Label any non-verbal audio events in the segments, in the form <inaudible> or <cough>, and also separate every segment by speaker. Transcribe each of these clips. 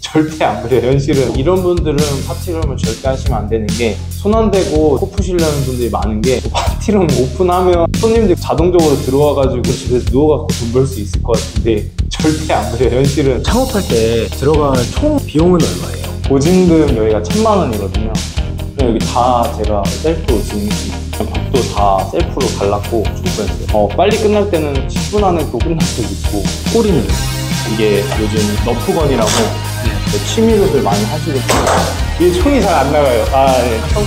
Speaker 1: 절대 안 그래요. 현실은 이런 분들은 파티룸을 절대 하시면 안 되는 게 손 안 대고 코 푸시려는 분들이 많은 게 파티룸 오픈하면 손님들 자동적으로 들어와가지고 집에서 누워갖고 돈 벌 수 있을 것 같은데 절대 안 그래요. 현실은
Speaker 2: 창업할 때 들어간 총 비용은 얼마예요?
Speaker 1: 보증금 여기가 천만 원이거든요. 그럼 여기 다 제가 셀프로 진행시 밥도 다 셀프로 갈랐고 조건했어요. 어, 빨리 끝날 때는 10분 안에 또 끝날 때도 있고
Speaker 2: 꼬리는
Speaker 1: 이게 요즘 너프건이라고 네, 취미로들 많이 하시거든요. 이게 총이 잘 안 나가요. 아, 네. 총.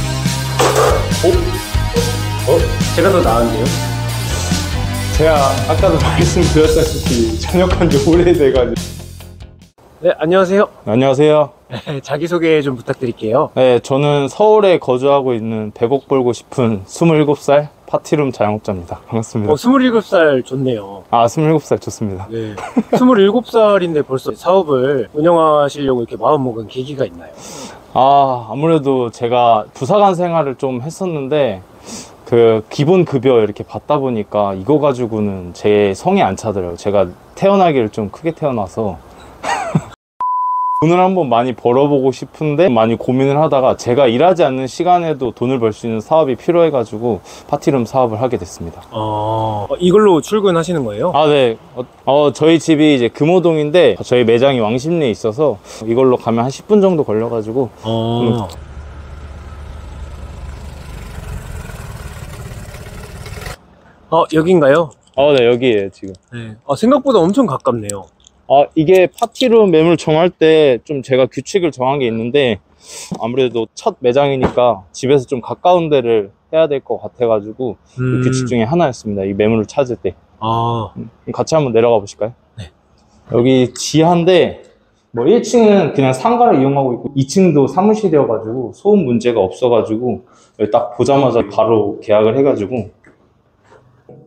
Speaker 1: 어? 어?
Speaker 2: 제가 더 나은데요?
Speaker 1: 제가 아까도 <laughs> 말씀드렸다시피 전역한 지 오래돼가지고.
Speaker 2: 네, 안녕하세요.
Speaker 1: 안녕하세요.
Speaker 2: 네, 자기소개 좀 부탁드릴게요.
Speaker 1: 네, 저는 서울에 거주하고 있는 100억 벌고 싶은 27살 파티룸 자영업자입니다. 반갑습니다.
Speaker 2: 어, 27살 좋네요.
Speaker 1: 아, 27살 좋습니다.
Speaker 2: 네. 27살인데 벌써 사업을 운영하시려고 이렇게 마음먹은 계기가 있나요?
Speaker 1: 아, 아무래도 제가 부사관 생활을 좀 했었는데, 그 기본 급여 이렇게 받다 보니까 이거 가지고는 제 성에 안 차더라고요. 제가 태어나기를 좀 크게 태어나서. 돈을 한번 많이 벌어보고 싶은데 많이 고민을 하다가 제가 일하지 않는 시간에도 돈을 벌 수 있는 사업이 필요해가지고 파티룸 사업을 하게 됐습니다.
Speaker 2: 어, 이걸로 출근하시는 거예요?
Speaker 1: 아, 네. 어, 어, 저희 집이 이제 금호동인데 저희 매장이 왕십리에 있어서 이걸로 가면 한 10분 정도 걸려가지고
Speaker 2: 어. 어, 여긴가요?
Speaker 1: 어, 네, 여기에요, 지금.
Speaker 2: 네. 아, 생각보다 엄청 가깝네요.
Speaker 1: 아, 이게 파티룸 매물 정할 때 좀 제가 규칙을 정한 게 있는데 아무래도 첫 매장이니까 집에서 좀 가까운 데를 해야 될 것 같아가지고 그
Speaker 2: 음.
Speaker 1: 규칙 중에 하나였습니다. 이 매물을 찾을 때.
Speaker 2: 아,
Speaker 1: 그럼 같이 한번 내려가 보실까요?
Speaker 2: 네.
Speaker 1: 여기 지하인데 뭐 1층은 그냥 상가를 이용하고 있고 2층도 사무실이어가지고 소음 문제가 없어가지고 여기 딱 보자마자 바로 계약을 해가지고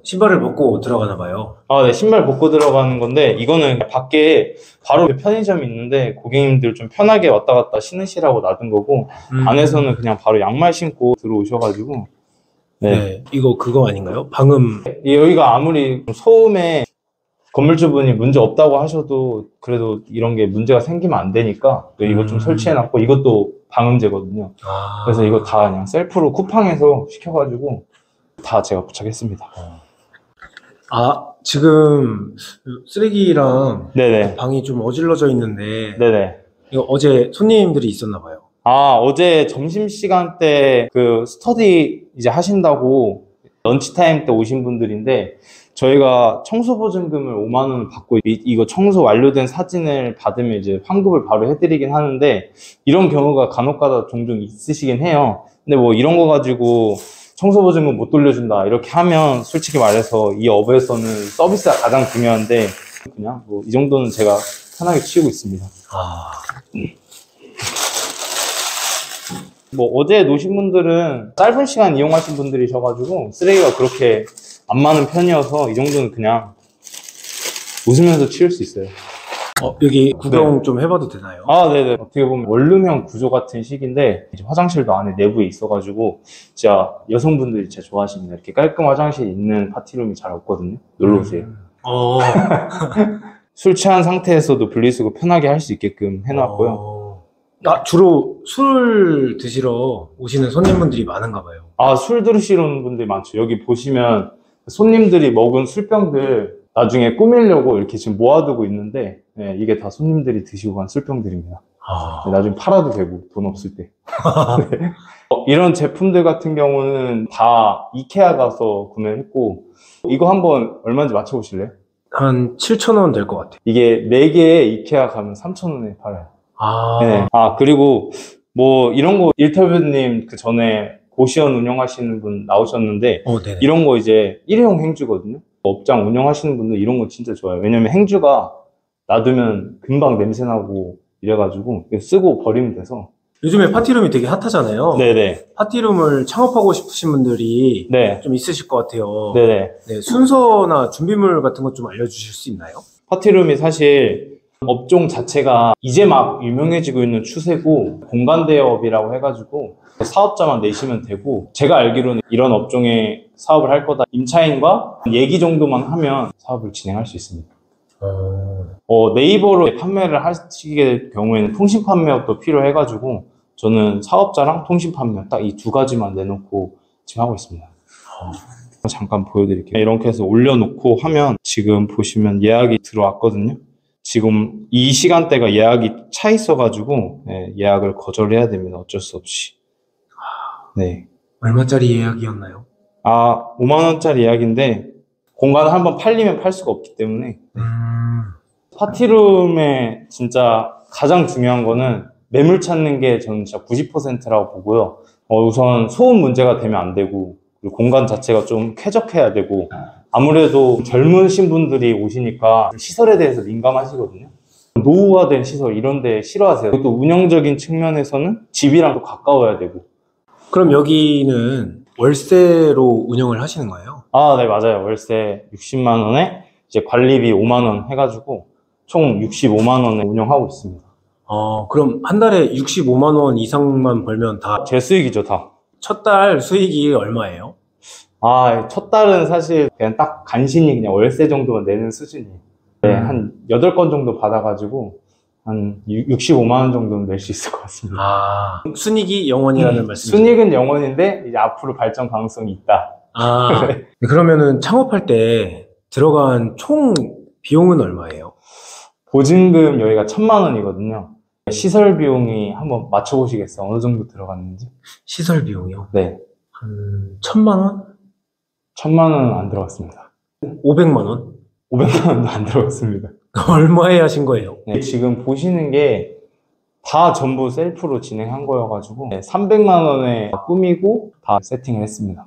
Speaker 2: 신발을 벗고 들어가나 봐요.
Speaker 1: 아, 네, 신발 벗고 들어가는 건데, 이거는 밖에 바로 편의점이 있는데, 고객님들 좀 편하게 왔다 갔다 신으시라고 놔둔 거고,
Speaker 2: 음.
Speaker 1: 안에서는 그냥 바로 양말 신고 들어오셔가지고, 네.
Speaker 2: 네. 이거 그거 아닌가요? 방음.
Speaker 1: 이 여기가 아무리 소음에 건물주분이 문제 없다고 하셔도, 그래도 이런 게 문제가 생기면 안 되니까, 이거 좀
Speaker 2: 음.
Speaker 1: 설치해놨고, 이것도 방음제거든요.
Speaker 2: 아.
Speaker 1: 그래서 이거 다 그냥 셀프로 쿠팡에서 시켜가지고, 다 제가 부착했습니다.
Speaker 2: 아, 지금 쓰레기랑
Speaker 1: 네네.
Speaker 2: 방이 좀 어질러져 있는데
Speaker 1: 네네.
Speaker 2: 이거 어제 손님들이 있었나 봐요.
Speaker 1: 아, 어제 점심시간 때 그 스터디 이제 하신다고 런치타임 때 오신 분들인데 저희가 청소보증금을 5만 원을 받고 이, 이거 청소 완료된 사진을 받으면 이제 환급을 바로 해드리긴 하는데 이런 경우가 간혹가다 종종 있으시긴 해요. 근데 뭐 이런 거 가지고 청소보증금 못 돌려준다 이렇게 하면 솔직히 말해서 이 업에서는 서비스가 가장 중요한데 그냥 뭐 이 정도는 제가 편하게 치우고 있습니다.
Speaker 2: 아,
Speaker 1: 뭐 어제 노신 분들은 짧은 시간 이용하신 분들이셔가지고 쓰레기가 그렇게 안 많은 편이어서 이 정도는 그냥 웃으면서 치울 수 있어요.
Speaker 2: 어, 여기 구경 좀 해봐도 되나요?
Speaker 1: 아, 네네. 어떻게 보면 원룸형 구조 같은 식인데 이제 화장실도 안에 내부에 있어가지고 진짜 여성분들이 진짜 좋아하십니다. 이렇게 깔끔 화장실 있는 파티룸이 잘 없거든요. 놀러 오세요.
Speaker 2: 어. <laughs>
Speaker 1: 술 취한 상태에서도 분리수거 편하게 할 수 있게끔 해놨고요.
Speaker 2: 어. 아, 주로 술 드시러 오시는 손님분들이 많은가 봐요.
Speaker 1: 아, 술 들으시러 오는 분들이 많죠. 여기 보시면 손님들이 먹은 술병들 나중에 꾸미려고 이렇게 지금 모아두고 있는데, 네, 이게 다 손님들이 드시고 간 술병들입니다.
Speaker 2: 아,
Speaker 1: 나중에 팔아도 되고, 돈 없을 때. <laughs> 네. 어, 이런 제품들 같은 경우는 다 이케아 가서 구매를 했고, 이거 한번 얼마인지 맞춰보실래요?
Speaker 2: 한 7,000원 될 것 같아요.
Speaker 1: 이게 4개에 이케아 가면 3,000원에 팔아요.
Speaker 2: 아,
Speaker 1: 네. 아, 그리고 뭐 이런 거 일터뷰님 그 전에 고시원 운영하시는 분 나오셨는데
Speaker 2: 어.
Speaker 1: 이런 거 이제 일회용 행주거든요. 업장 운영하시는 분들 이런 거 진짜 좋아요. 왜냐면 행주가 놔두면 금방 냄새 나고 이래가지고 쓰고 버리면 돼서.
Speaker 2: 요즘에 파티룸이 되게 핫하잖아요.
Speaker 1: 네네.
Speaker 2: 파티룸을 창업하고 싶으신 분들이
Speaker 1: 네.
Speaker 2: 좀 있으실 것 같아요.
Speaker 1: 네네.
Speaker 2: 네, 순서나 준비물 같은 것 좀 알려주실 수 있나요?
Speaker 1: 파티룸이 사실 업종 자체가 이제 막 유명해지고 있는 추세고 공간 대업이라고 해가지고 사업자만 내시면 되고 제가 알기로는 이런 업종의 사업을 할 거다 임차인과 얘기 정도만 하면 사업을 진행할 수 있습니다. 어, 네이버로 판매를 하시게 될 경우에는 통신 판매업도 필요해가지고 저는 사업자랑 통신 판매 딱이 두 가지만 내놓고 지금 하고 있습니다. 잠깐 보여드릴게요. 이렇게 해서 올려놓고 하면 지금 보시면 예약이 들어왔거든요. 지금 이 시간대가 예약이 차 있어가지고 네, 예약을 거절해야 됩니다. 어쩔 수 없이. 네.
Speaker 2: 얼마짜리 예약이었나요?
Speaker 1: 아, 5만 원짜리 예약인데 공간을 한번 팔리면 팔 수가 없기 때문에
Speaker 2: 음,
Speaker 1: 파티룸에 진짜 가장 중요한 거는 매물 찾는 게 저는 진짜 90%라고 보고요. 어, 우선 소음 문제가 되면 안 되고, 공간 자체가 좀 쾌적해야 되고, 아무래도 젊으신 분들이 오시니까 시설에 대해서 민감하시거든요. 노후화된 시설 이런 데 싫어하세요. 또 운영적인 측면에서는 집이랑 또 가까워야 되고.
Speaker 2: 그럼 여기는 월세로 운영을 하시는 거예요?
Speaker 1: 아, 네, 맞아요. 월세 60만 원에 이제 관리비 5만 원 해가지고 총 65만 원에 운영하고 있습니다.
Speaker 2: 어, 그럼 한 달에 65만 원 이상만 벌면 다
Speaker 1: 제 수익이죠, 다.
Speaker 2: 첫 달 수익이 얼마예요?
Speaker 1: 아, 첫 달은 사실 그냥 딱 간신히 그냥 월세 정도만 내는 수준이에요. 네,
Speaker 2: 음.
Speaker 1: 한 8건 정도 받아가지고 한 65만 원 정도는 낼 수 있을 것 같습니다.
Speaker 2: 아, 순익이 영원이라는 말씀이죠?
Speaker 1: 순익은 영원인데 이제 앞으로 발전 가능성이 있다.
Speaker 2: 아, <laughs> 그러면은 창업할 때 들어간 총 비용은 얼마예요?
Speaker 1: 보증금 여기가 천만 원이거든요. 시설 비용이 한번 맞춰보시겠어요? 어느 정도 들어갔는지?
Speaker 2: 시설 비용이요?
Speaker 1: 네,
Speaker 2: 한 천만 원?
Speaker 1: 천만 원은 안 들어갔습니다.
Speaker 2: 500만 원?
Speaker 1: 500만 원도 안 들어갔습니다. <laughs>
Speaker 2: 얼마에 하신 거예요?
Speaker 1: 네, 지금 보시는 게 다 전부 셀프로 진행한 거여가지고 300만 원에 꾸미고 다 세팅을 했습니다.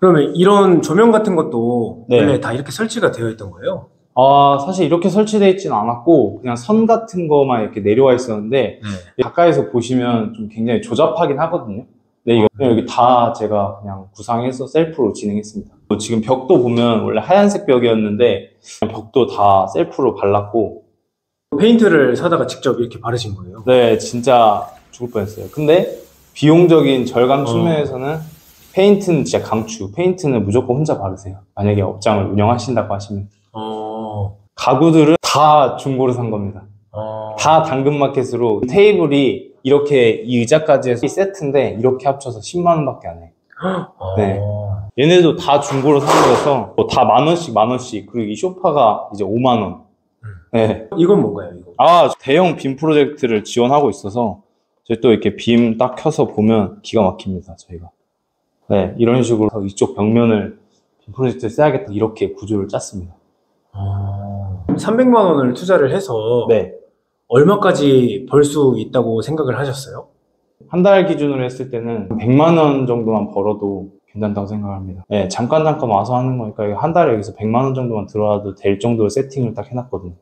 Speaker 2: 그러면 이런 조명 같은 것도
Speaker 1: 네.
Speaker 2: 원래 다 이렇게 설치가 되어 있던 거예요?
Speaker 1: 아, 사실 이렇게 설치되어 있지는 않았고 그냥 선 같은 거만 이렇게 내려와 있었는데
Speaker 2: 네.
Speaker 1: 가까이서 보시면 좀 굉장히 조잡하긴 하거든요. 네, 이거 그냥 여기 다 제가 그냥 구상해서 셀프로 진행했습니다. 지금 벽도 보면 원래 하얀색 벽이었는데 벽도 다 셀프로 발랐고
Speaker 2: 페인트를 사다가 직접 이렇게 바르신 거예요?
Speaker 1: 네, 진짜 죽을 뻔했어요. 근데 비용적인 절감
Speaker 2: 어.
Speaker 1: 측면에서는 페인트는 진짜 강추. 페인트는 무조건 혼자 바르세요. 만약에 업장을 운영하신다고 하시면.
Speaker 2: 어,
Speaker 1: 가구들은 다 중고로 산 겁니다.
Speaker 2: 어,
Speaker 1: 다 당근마켓으로 테이블이 이렇게 이 의자까지 해서 이 세트인데 이렇게 합쳐서 10만 원밖에 안 해.
Speaker 2: 어.
Speaker 1: 네. 얘네도 다 중고로 산 거여서 뭐다 만 원씩 만 원씩 그리고 이 소파가 이제 5만 원. 네.
Speaker 2: 이건 뭔가요, 이거?
Speaker 1: 아, 대형 빔 프로젝트를 지원하고 있어서 저희 또 이렇게 빔 딱 켜서 보면 기가 막힙니다, 저희가. 네, 이런 식으로 이쪽 벽면을 빔 프로젝트에 써야겠다 이렇게 구조를 짰습니다.
Speaker 2: 300만 원을 투자를 해서
Speaker 1: 네.
Speaker 2: 얼마까지 벌 수 있다고 생각을 하셨어요?
Speaker 1: 한 달 기준으로 했을 때는 100만 원 정도만 벌어도 괜찮다고 생각합니다. 네, 잠깐 잠깐 와서 하는 거니까 한 달에 여기서 100만 원 정도만 들어와도 될 정도로 세팅을 딱 해놨거든요.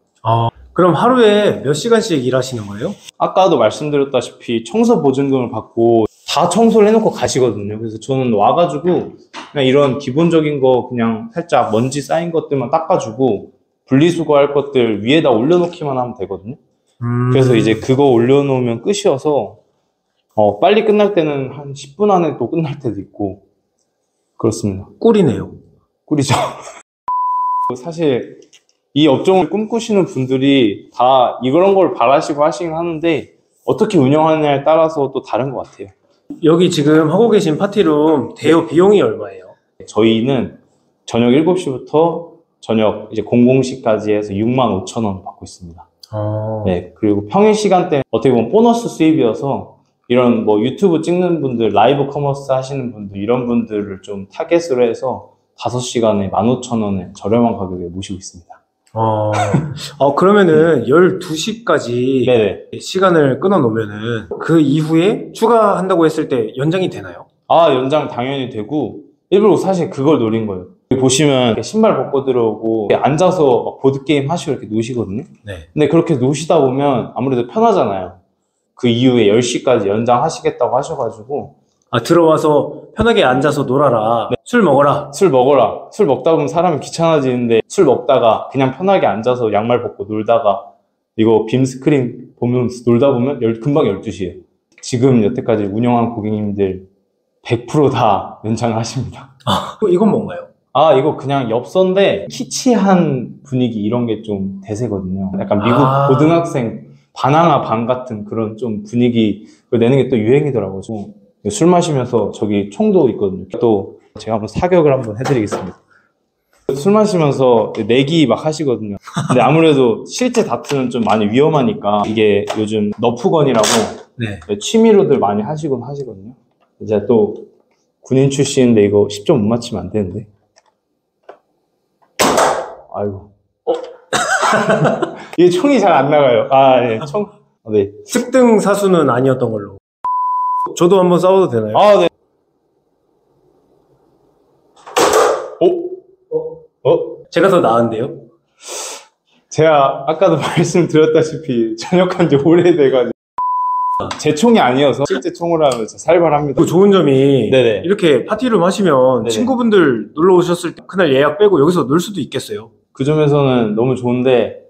Speaker 2: 그럼 하루에 몇 시간씩 일하시는 거예요?
Speaker 1: 아까도 말씀드렸다시피 청소 보증금을 받고 다 청소를 해놓고 가시거든요. 그래서 저는 와가지고 그냥 이런 기본적인 거 그냥 살짝 먼지 쌓인 것들만 닦아주고 분리수거할 것들 위에다 올려놓기만 하면 되거든요. 그래서 이제 그거 올려놓으면 끝이어서 어, 빨리 끝날 때는 한 10분 안에 또 끝날 때도 있고 그렇습니다.
Speaker 2: 꿀이네요.
Speaker 1: 꿀이죠. <laughs> 사실 이 업종을 꿈꾸시는 분들이 다 이런 걸 바라시고 하시긴 하는데 어떻게 운영하느냐에 따라서 또 다른 것 같아요.
Speaker 2: 여기 지금 하고 계신 파티룸 대여 비용이 얼마예요?
Speaker 1: 저희는 저녁 7시부터 저녁 이제 00시까지 해서 6만 5천 원 받고 있습니다.
Speaker 2: 어.
Speaker 1: 네, 그리고 평일 시간대 어떻게 보면 보너스 수입이어서 이런 뭐 유튜브 찍는 분들, 라이브 커머스 하시는 분들 이런 분들을 좀 타겟으로 해서 5시간에 15,000원에 저렴한 가격에 모시고 있습니다.
Speaker 2: 어, 어, 그러면은 12시까지
Speaker 1: 네네.
Speaker 2: 시간을 끊어 놓으면은 그 이후에 추가한다고 했을 때 연장이 되나요?
Speaker 1: 아, 연장 당연히 되고, 일부러 사실 그걸 노린 거예요. 여기 보시면 이렇게 신발 벗고 들어오고, 이렇게 앉아서 막 보드게임 하시고 이렇게 노시거든요.
Speaker 2: 네.
Speaker 1: 근데 그렇게 노시다 보면 아무래도 편하잖아요. 그 이후에 10시까지 연장하시겠다고 하셔가지고,
Speaker 2: 아, 들어와서 편하게 앉아서 놀아라. 술 먹어라.
Speaker 1: 술 먹어라. 술 먹다 보면 사람이 귀찮아지는데, 술 먹다가 그냥 편하게 앉아서 양말 벗고 놀다가, 이거 빔 스크린 보면서 놀다 보면 열- 금방 12시에요. 지금 여태까지 운영한 고객님들 100%다 연장을 하십니다.
Speaker 2: 어, 이건 뭔가요?
Speaker 1: 아, 이거 그냥 엽서인데 키치한 분위기 이런 게 좀 대세거든요. 약간 미국
Speaker 2: 아.
Speaker 1: 고등학생 바나나 방 같은 그런 좀 분위기 내는 게 또 유행이더라고요. 좀술 마시면서 저기 총도 있거든요. 또 제가 한번 사격을 한번 해드리겠습니다. 술 마시면서 내기 막 하시거든요. 근데 아무래도 실제 다트는 좀 많이 위험하니까 이게 요즘 너프건이라고
Speaker 2: 네.
Speaker 1: 취미로들 많이 하시곤 하시거든요. 이제 또 군인 출신인데 이거 10점 못 맞히면 안 되는데. 아이고. 어? <laughs> 이게 총이 잘 안 나가요. 아, 네. 총. 아, 네.
Speaker 2: 특등 사수는 아니었던 걸로. 저도 한번 싸워도 되나요?
Speaker 1: 아, 네. 어? 어?
Speaker 2: 제가 더 나은데요?
Speaker 1: 제가 아까도 <laughs> 말씀드렸다시피 전역한 지 오래돼가지고 제 총이 아니어서 실제 총으로 하면 진짜 살벌합니다.
Speaker 2: 그 좋은 점이
Speaker 1: 네네.
Speaker 2: 이렇게 파티룸 하시면
Speaker 1: 네네.
Speaker 2: 친구분들 놀러 오셨을 때 그날 예약 빼고 여기서 놀 수도 있겠어요.
Speaker 1: 그 점에서는 너무 좋은데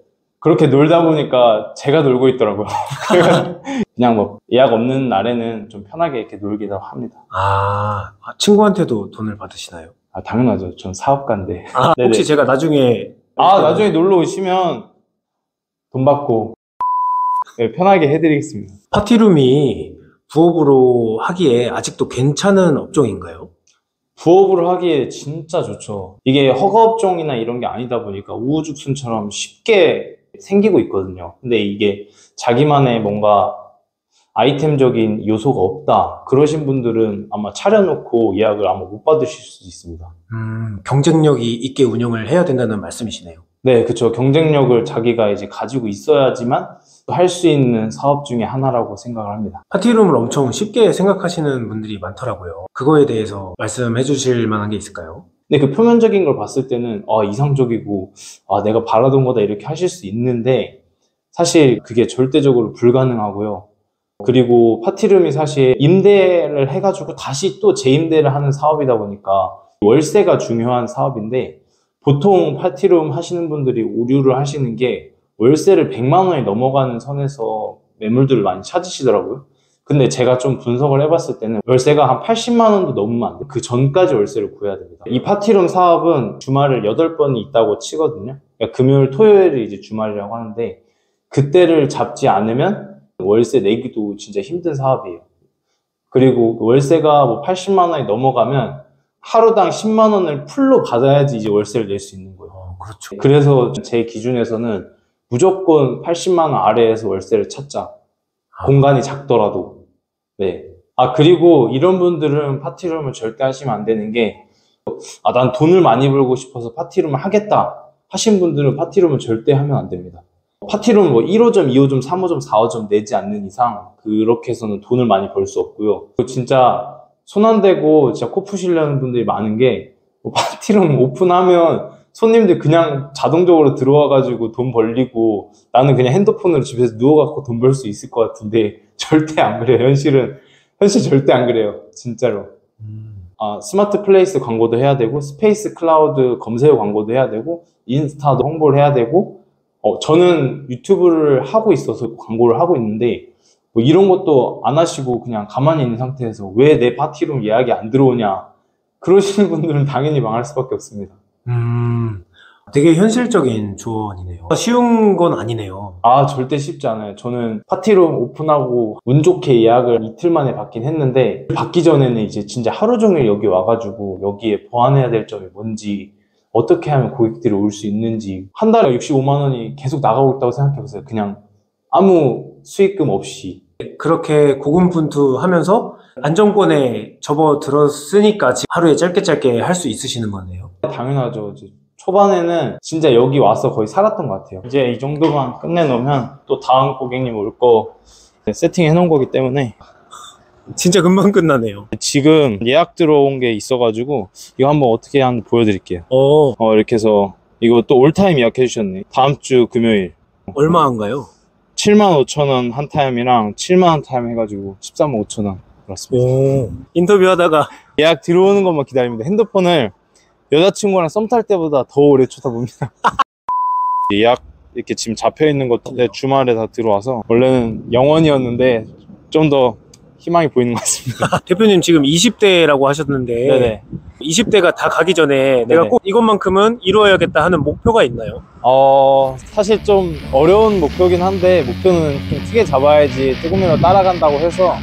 Speaker 1: 그렇게 놀다 보니까 제가 놀고 있더라고요. <laughs> 그냥 뭐 예약 없는 날에는 좀 편하게 이렇게 놀기도 합니다.
Speaker 2: 아, 아, 친구한테도 돈을 받으시나요?
Speaker 1: 아 당연하죠. 전 사업가인데.
Speaker 2: 아, <laughs>
Speaker 1: 네네.
Speaker 2: 혹시 제가 나중에
Speaker 1: 아 나중에 놀러 오시면 돈 받고 네, 편하게 해드리겠습니다.
Speaker 2: 파티룸이 부업으로 하기에 아직도 괜찮은 업종인가요?
Speaker 1: 부업으로 하기에 진짜 좋죠. 이게 허가업종이나 이런 게 아니다 보니까 우후죽순처럼 쉽게 생기고 있거든요. 근데 이게 자기만의 뭔가 아이템적인 요소가 없다. 그러신 분들은 아마 차려놓고 예약을 아마 못 받으실 수도 있습니다.
Speaker 2: 음, 경쟁력이 있게 운영을 해야 된다는 말씀이시네요.
Speaker 1: 네, 그쵸. 경쟁력을 자기가 이제 가지고 있어야지만 할 수 있는 사업 중에 하나라고 생각을 합니다.
Speaker 2: 파티룸을 엄청 쉽게 생각하시는 분들이 많더라고요. 그거에 대해서 말씀해 주실 만한 게 있을까요?
Speaker 1: 근데 그 표면적인 걸 봤을 때는 아, 이상적이고 아, 내가 바라던 거다 이렇게 하실 수 있는데 사실 그게 절대적으로 불가능하고요. 그리고 파티룸이 사실 임대를 해가지고 다시 또 재임대를 하는 사업이다 보니까 월세가 중요한 사업인데 보통 파티룸 하시는 분들이 오류를 하시는 게 월세를 100만 원이 넘어가는 선에서 매물들을 많이 찾으시더라고요. 근데 제가 좀 분석을 해봤을 때는 월세가 한 80만 원도 넘으면 안 돼요. 그 전까지 월세를 구해야 됩니다. 이 파티룸 사업은 주말을 8번이 있다고 치거든요. 그러니까 금요일, 토요일이 이제 주말이라고 하는데 그때를 잡지 않으면 월세 내기도 진짜 힘든 사업이에요. 그리고 월세가 뭐 80만 원이 넘어가면 하루당 10만 원을 풀로 받아야지 이제 월세를 낼 수 있는 거예요.
Speaker 2: 어, 그렇죠.
Speaker 1: 그래서 제 기준에서는 무조건 80만 원 아래에서 월세를 찾자. 공간이 작더라도. 네. 아, 그리고 이런 분들은 파티룸을 절대 하시면 안 되는 게, 아, 난 돈을 많이 벌고 싶어서 파티룸을 하겠다. 하신 분들은 파티룸을 절대 하면 안 됩니다. 파티룸 뭐 1호점, 2호점, 3호점, 4호점 내지 않는 이상, 그렇게 해서는 돈을 많이 벌 수 없고요. 진짜 손 안 대고 진짜 코 푸시려는 분들이 많은 게, 뭐 파티룸 오픈하면 손님들 그냥 자동적으로 들어와가지고 돈 벌리고 나는 그냥 핸드폰으로 집에서 누워갖고 돈 벌 수 있을 것 같은데 <laughs> 절대 안 그래요. 현실은 현실 절대 안 그래요. 진짜로.
Speaker 2: 음,
Speaker 1: 아, 스마트 플레이스 광고도 해야 되고 스페이스 클라우드 검색어 광고도 해야 되고 인스타도 홍보를 해야 되고 어, 저는 유튜브를 하고 있어서 광고를 하고 있는데 뭐 이런 것도 안 하시고 그냥 가만히 있는 상태에서 왜 내 파티룸 예약이 안 들어오냐 그러시는 분들은 당연히 망할 수밖에 없습니다.
Speaker 2: 음, 되게 현실적인 조언이네요. 쉬운 건 아니네요.
Speaker 1: 아, 절대 쉽지 않아요. 저는 파티룸 오픈하고 운 좋게 예약을 이틀 만에 받긴 했는데, 받기 전에는 이제 진짜 하루 종일 여기 와가지고 여기에 보완해야 될 점이 뭔지, 어떻게 하면 고객들이 올 수 있는지, 한 달에 65만원이 계속 나가고 있다고 생각해보세요. 그냥 아무 수익금 없이.
Speaker 2: 그렇게 고군분투하면서 안정권에 접어들었으니까 지금 하루에 짧게 짧게 할 수 있으시는 거네요.
Speaker 1: 당연하죠. 이제 초반에는 진짜 여기 와서 거의 살았던 것 같아요. 이제 이 정도만 끝내놓으면 또 다음 고객님 올 거 세팅해 놓은 거기 때문에
Speaker 2: 진짜 금방 끝나네요.
Speaker 1: 지금 예약 들어온 게 있어가지고 이거 한번 어떻게 하는지 보여드릴게요.
Speaker 2: 어,
Speaker 1: 어 이렇게 해서 이거 또 all time 예약해 주셨네. 다음 주 금요일
Speaker 2: 얼마인가요?
Speaker 1: 75,000원 한 타임이랑 7만 원 타임 해가지고 13만 5천 원 그렇습니다.
Speaker 2: 오, 인터뷰하다가 <laughs>
Speaker 1: 예약 들어오는 것만 기다립니다. 핸드폰을 여자친구랑 썸 탈 때보다 더 오래 쳐다봅니다. <laughs> 예약 이렇게 지금 잡혀 있는 것들 주말에 다 들어와서 원래는 영원이었는데 좀 더 희망이 보이는 것 같습니다.
Speaker 2: 대표님 지금 20대라고 하셨는데
Speaker 1: 네네.
Speaker 2: 20대가 다 가기 전에 내가
Speaker 1: 네네.
Speaker 2: 꼭 이것만큼은 이루어야겠다 하는 목표가 있나요?
Speaker 1: 어, 사실 좀 어려운 목표긴 한데, 목표는 좀 크게 잡아야지 조금이라도 따라간다고 해서,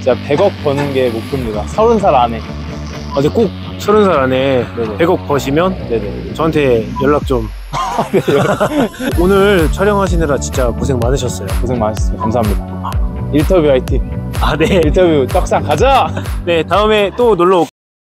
Speaker 1: 진짜 100억 버는 게 목표입니다. 30살 안에.
Speaker 2: 어제 꼭 30살 안에
Speaker 1: 네네.
Speaker 2: 100억 버시면
Speaker 1: 네네.
Speaker 2: 저한테 연락 좀. <laughs> 오늘 촬영하시느라 진짜 고생 많으셨어요.
Speaker 1: 고생 많으셨습니다. 감사합니다. 인터뷰 화이팅.
Speaker 2: 아, 네.
Speaker 1: 인터뷰 떡상 가자!
Speaker 2: 네, 다음에 또 놀러 올게요.